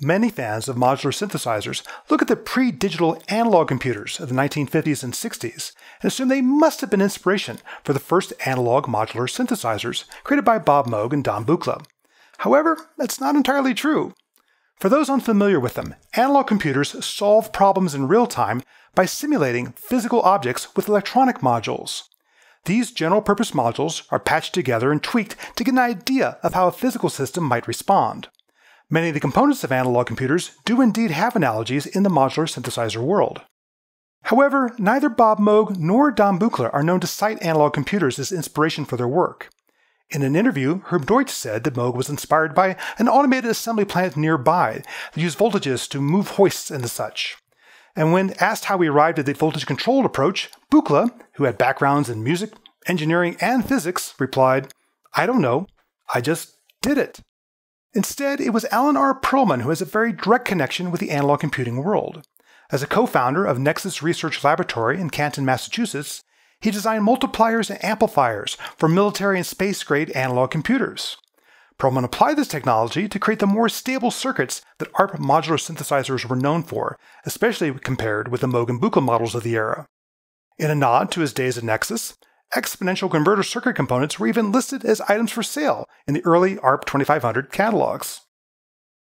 Many fans of modular synthesizers look at the pre digital analog computers of the 1950s and 60s and assume they must have been inspiration for the first analog modular synthesizers created by Bob Moog and Don Buchla. However, that's not entirely true. For those unfamiliar with them, analog computers solve problems in real time by simulating physical objects with electronic modules. These general purpose modules are patched together and tweaked to get an idea of how a physical system might respond. Many of the components of analog computers do indeed have analogies in the modular synthesizer world. However, neither Bob Moog nor Don Buchla are known to cite analog computers as inspiration for their work. In an interview, Herb Deutsch said that Moog was inspired by an automated assembly plant nearby that used voltages to move hoists and such. And when asked how he arrived at the voltage controlled approach, Buchla, who had backgrounds in music, engineering, and physics, replied, I don't know, I just did it. Instead, it was Alan R. Pearlman who has a very direct connection with the analog computing world. As a co founder of Nexus Research Laboratory in Canton, Massachusetts, he designed multipliers and amplifiers for military and space grade analog computers. Pearlman applied this technology to create the more stable circuits that ARP modular synthesizers were known for, especially compared with the Moog and Buchla models of the era. In a nod to his days at Nexus, exponential converter circuit components were even listed as items for sale in the early ARP 2500 catalogs.